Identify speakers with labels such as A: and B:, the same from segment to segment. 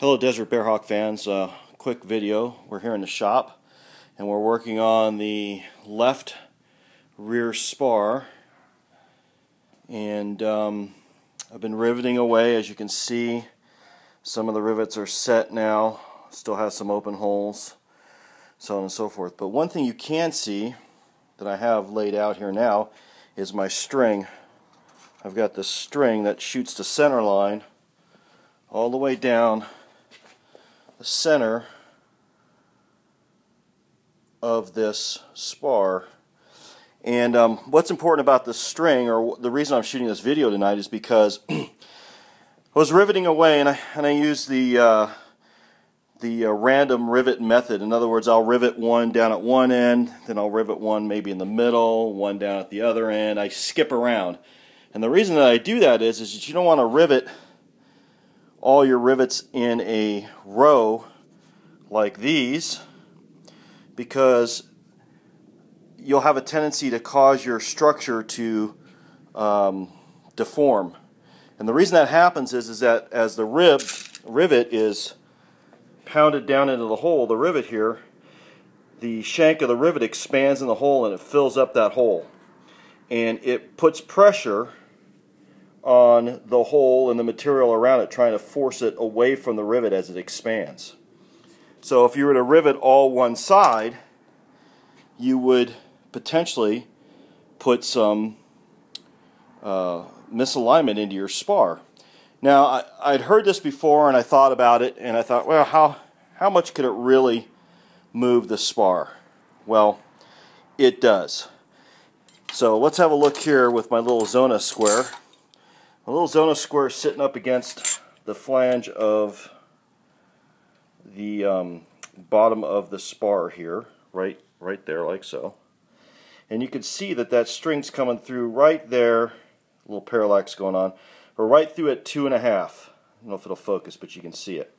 A: Hello Desert Bearhawk fans, uh, quick video. We're here in the shop and we're working on the left rear spar. And um, I've been riveting away. As you can see some of the rivets are set now. Still has some open holes so on and so forth. But one thing you can see that I have laid out here now is my string. I've got this string that shoots the center line all the way down the center of this spar. And um, what's important about this string, or the reason I'm shooting this video tonight, is because I was riveting away, and I and I used the uh, the uh, random rivet method. In other words, I'll rivet one down at one end, then I'll rivet one maybe in the middle, one down at the other end. I skip around, and the reason that I do that is is that you don't want to rivet all your rivets in a row like these because you'll have a tendency to cause your structure to um, deform. And the reason that happens is, is that as the rib rivet is pounded down into the hole, the rivet here, the shank of the rivet expands in the hole and it fills up that hole. And it puts pressure on the hole and the material around it, trying to force it away from the rivet as it expands. So if you were to rivet all one side, you would potentially put some uh, misalignment into your spar. Now, I, would heard this before and I thought about it and I thought, well, how, how much could it really move the spar? Well, it does. So let's have a look here with my little Zona square a little Zona square sitting up against the flange of the um, bottom of the spar here, right, right there, like so. And you can see that that string's coming through right there, a little parallax going on, or right through at two and a half. I don't know if it'll focus, but you can see it.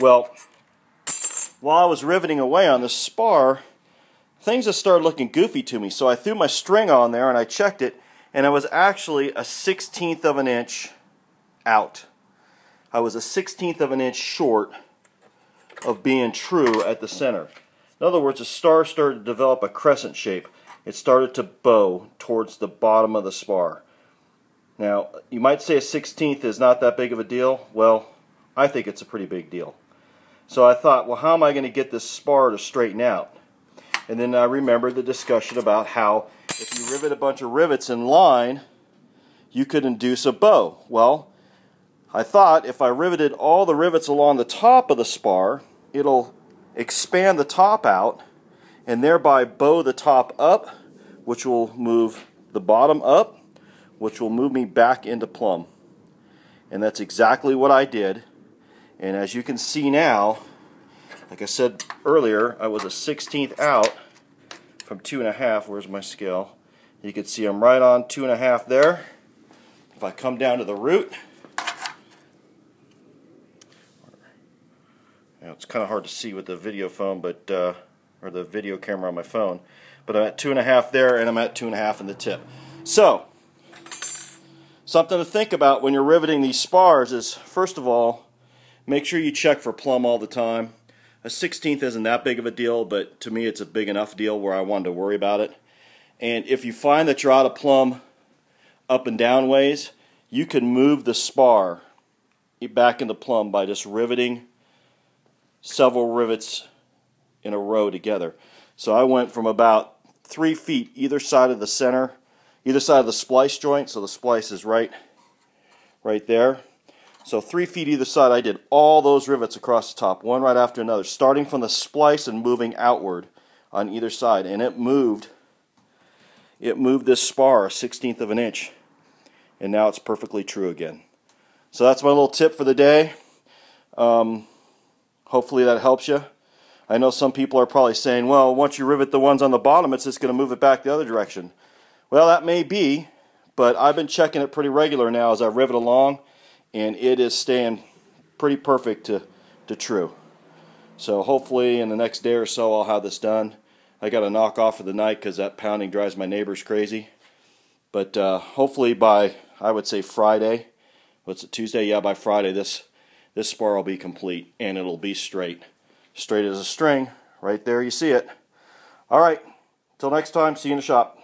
A: Well, while I was riveting away on the spar, things just started looking goofy to me. So I threw my string on there and I checked it, and I was actually a 16th of an inch out. I was a 16th of an inch short of being true at the center. In other words, the spar started to develop a crescent shape. It started to bow towards the bottom of the spar. Now, you might say a 16th is not that big of a deal. Well, I think it's a pretty big deal. So I thought, well, how am I going to get this spar to straighten out? And then uh, I remembered the discussion about how if you rivet a bunch of rivets in line, you could induce a bow. Well, I thought if I riveted all the rivets along the top of the spar, it'll expand the top out and thereby bow the top up, which will move the bottom up, which will move me back into plumb. And that's exactly what I did. And as you can see now, like I said earlier, I was a 16th out from two and a half. Where's my scale? You can see I'm right on two and a half there. If I come down to the root, you know, it's kind of hard to see with the video phone, but uh, or the video camera on my phone. But I'm at two and a half there, and I'm at two and a half in the tip. So, something to think about when you're riveting these spars is, first of all, make sure you check for plumb all the time. A 16th isn't that big of a deal, but to me it's a big enough deal where I wanted to worry about it. And if you find that you're out of plumb up and down ways, you can move the spar back into plumb by just riveting several rivets in a row together. So I went from about three feet either side of the center, either side of the splice joint, so the splice is right, right there. So three feet either side, I did all those rivets across the top, one right after another, starting from the splice and moving outward on either side. And it moved, it moved this spar a 16th of an inch. And now it's perfectly true again. So that's my little tip for the day. Um, hopefully that helps you. I know some people are probably saying, well, once you rivet the ones on the bottom, it's just going to move it back the other direction. Well, that may be, but I've been checking it pretty regular now as I rivet along and it is staying pretty perfect to, to true. So hopefully in the next day or so I'll have this done. I got to knock off for the night because that pounding drives my neighbors crazy. But uh, hopefully by, I would say Friday, what's it, Tuesday? Yeah, by Friday this this spar will be complete and it'll be straight. Straight as a string. Right there you see it. Alright, till next time, see you in the shop.